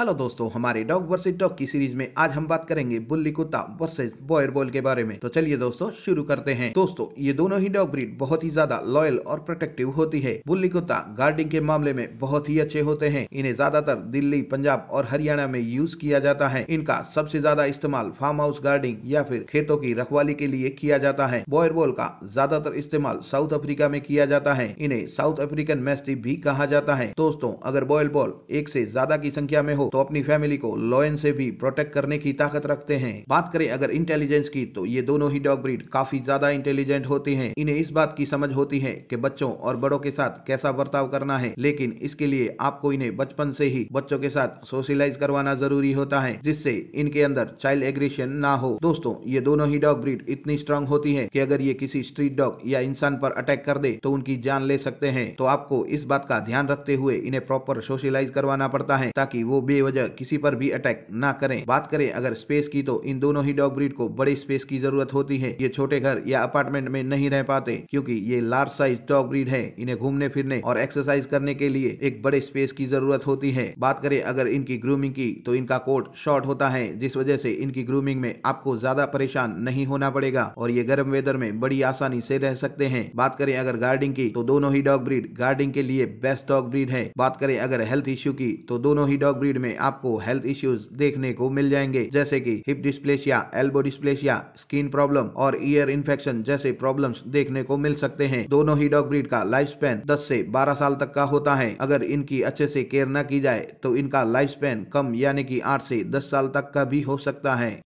Hello दोस्तों, हमारे dog versus dog की सीरीज़ में आज हम बात करेंगे बुल्ली कुत्ता वर्सेज बॉयर बॉल के बारे में। तो चलिए दोस्तों, शुरू करते हैं। दोस्तों, ये दोनों ही डॉग ब्रीड बहुत ही ज़्यादा लॉयल और प्रोटेक्टिव होती है। बुल्ली कुत्ता गार्डिंग के मामले में बहुत ही अच्छे होते हैं। इन्हें ज़्यादातर दिल्ली, पंजाब और हरियाणा में यूज़ किया जाता है। इनका सबसे ज़्यादा इस्तेमाल फार्म हाउस गार्डिंग या फिर खेतों की रखवाली के लिए किया जाता है। बॉयर बॉल का ज़्यादातर इस्तेमाल साउथ अफ्रीका में किया जाता है। इन्हें साउथ अफ्रीकन मैस्टिफ भी कहा जाता है। दोस्तों, अगर बॉयल बॉल एक से ज़्यादा की संख्या में हो तो अपनी फैमिली को लॉयन से भी प्रोटेक्ट करने की ताकत रखते हैं। बात करें अगर इंटेलिजेंस की तो ये दोनों ही डॉग ब्रीड काफ़ी ज़्यादा इंटेलिजेंट होती हैं। इन्हें इस बात की समझ होती है कि बच्चों और बड़ों के साथ कैसा बर्ताव करना है। लेकिन इसके लिए आपको इन्हें बचपन से ही बच्चों के साथ सोशलाइज करवाना ज़रूरी होता है, जिससे इनके अंदर चाइल्ड एग्रेशन ना हो। दोस्तों, ये दोनों ही डॉग ब्रीड इतनी स्ट्रांग होती है कि अगर ये किसी स्ट्रीट डॉग या इंसान पर अटैक कर दे तो उनकी जान ले सकते हैं। तो आपको इस बात का ध्यान रखते हुए इन्हें प्रॉपर सोशलाइज करवाना पड़ता है, ताकि वो बेवजह किसी पर भी अटैक ना करें। बात करें, अगर स्पेस की तो इन दोनों ही डॉग ब्रीड को बड़ी स्पेस की ज़रूरत होती है। ये छोटे घर या अपार्टमेंट में नहीं रह पाते, क्योंकि ये लार्ज साइज़ डॉग ब्रीड है। इन्हें घूमने फिरने और एक्सरसाइज करने के लिए एक बड़े स्पेस की ज़रूरत होती है। बात करें, अगर इनकी ग्रूमिंग की तो इनका कोट शॉर्ट होता है, जिस वजह से इनकी ग्रूमिंग में आपको ज़्यादा परेशान नहीं होना पड़ेगा और ये गर्म वेदर में बड़ी आसानी से रह सकते हैं। बात करें, अगर गार्डिंग की तो दोनों ही डॉग ब्रीड गार्डिंग के लिए बेस्ट डॉग ब्रीड है। बात करें, अगर हेल्थ इश्यू की तो दोनों ही डॉग ब्रीड में आपको हेल्थ इश्यूज़ देखने को मिल जाएँगे, जैसे कि hip dysplasia elbow dysplasia skin problem और ईयर इन्फेक्शन जैसे प्रॉब्लम्स देखने को मिल सकते हैं। दोनों ही डॉग ब्रीड का लाइफ स्पेन दस से बारह साल तक का होता है। अगर इनकी अच्छे से केयर न की जाए तो इनका लाइफ स्पैन कम यानी की आठ से दस साल तक का भी हो सकता है।